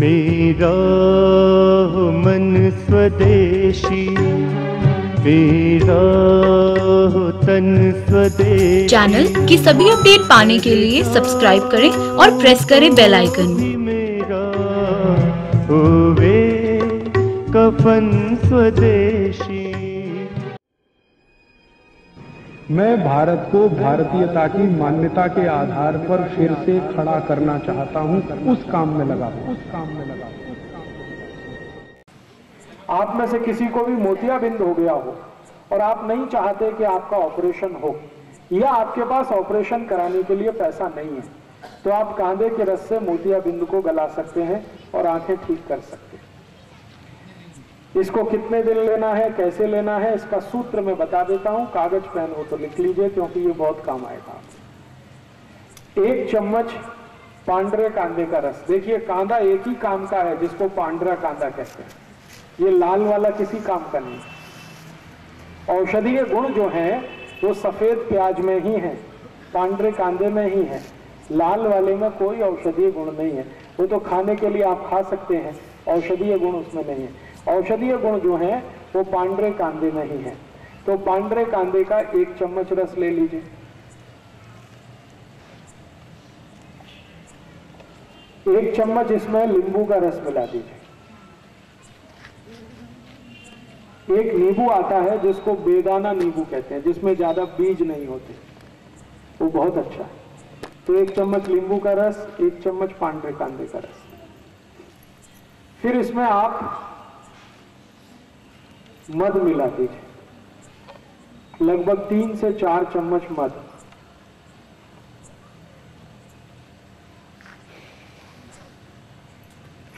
मेरा मन स्वदेशी मेरा तन स्वदेशी। चैनल की सभी अपडेट पाने के लिए सब्सक्राइब करें और प्रेस करें बेल आइकन मेरा होवे कफन स्वदेशी। मैं भारत को भारतीयता की मान्यता के आधार पर फिर से खड़ा करना चाहता हूँ। उस काम में लगा उस काम में लगा आप में से किसी को भी मोतियाबिंद हो गया हो और आप नहीं चाहते कि आपका ऑपरेशन हो, या आपके पास ऑपरेशन कराने के लिए पैसा नहीं है तो आप कांधे के रस से मोतियाबिंद को गला सकते हैं और आँखें ठीक कर सकते हैं। इसको कितने दिन लेना है, कैसे लेना है, इसका सूत्र मैं बता देता हूँ, कागज़, पेन हो तो लिख लीजिए, क्योंकि ये बहुत काम आएगा। एक चम्मच पांडरे कांदे का रस। देखिए, कांदा एक ही काम का है, जिसको पांडरा कांदा कहते हैं। ये लाल वाला किसी काम का नहीं औषधीय गुण जो है, वो सफ़ेद प्याज में ही है, पांडरे कांदे में ही है। लाल वाले में कोई औषधीय गुण नहीं है। वो तो खाने के लिए आप खा सकते हैं, औषधीय गुण उसमें नहीं है। औषधीय गुण जो है, वो पांडरे कांदे में ही है। तो पांडरे कांदे का एक चम्मच रस ले लीजिए। एक चम्मच इसमें नींबू का रस मिला दीजिए। एक नींबू आता है, जिसको बेदाना नींबू कहते हैं, जिसमें ज़्यादा बीज नहीं होते। वो बहुत अच्छा है। तो एक चम्मच नींबू का रस, एक चम्मच पांडरे कांदे का रस। फिर इसमें आप मध मिला दीजिए लगभग तीन से चार चम्मच मध।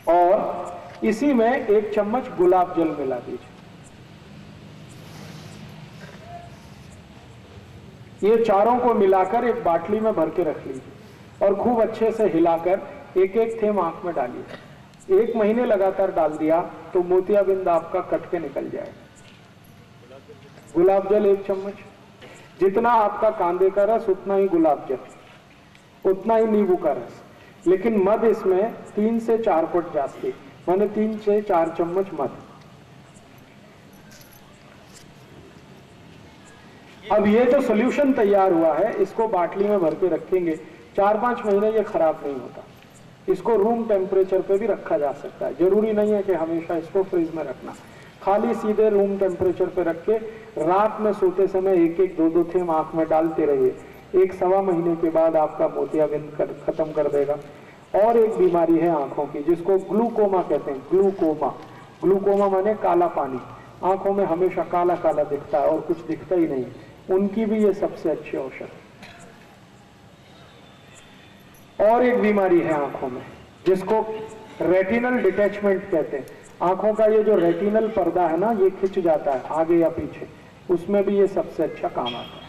और इसी में एक चम्मच गुलाब जल मिला दीजिए ये चारों को मिलाकर एक बाटली में भर के रख लीजिए और खूब अच्छे से हिलाकर एक एक थेम आँख में डालिए एक महीने लगातार डाल दिया तो मोतियाबिंद आपका कट के निकल जाएगा। गुलाब जल एक चम्मच। जितना आपका कांदे का रस, उतना ही गुलाब जल। उतना ही नींबू का रस। लेकिन मध इसमें तीन से चार फुट जाती माने तीन से चार चम्मच मध। अब ये जो सोल्यूशन तैयार हुआ है, इसको बाटली में भर के रखेंगे। चार पाँच महीने ये खराब नहीं होता। इसको रूम टेम्परेचर पे भी रखा जा सकता है। ज़रूरी नहीं है कि हमेशा इसको फ्रिज में रखना। खाली सीधे रूम टेम्परेचर पे रख के रात में सोते समय एक एक दो दो थेम आँख में डालते रहिए। एक सवा महीने के बाद आपका मोतियाबिंद कर, खत्म कर देगा। और एक बीमारी है आँखों की जिसको ग्लूकोमा कहते हैं ग्लूकोमा। ग्लूकोमा माने काला पानी। आँखों में हमेशा काला काला दिखता है और कुछ दिखता ही नहीं। उनकी भी ये सबसे अच्छी औषध। और एक बीमारी है आँखों में जिसको रेटिनल डिटैचमेंट कहते हैं। आँखों का ये जो रेटिनल पर्दा है ना, ये खिंच जाता है, आगे या पीछे। उसमें भी ये सबसे अच्छा काम आता है।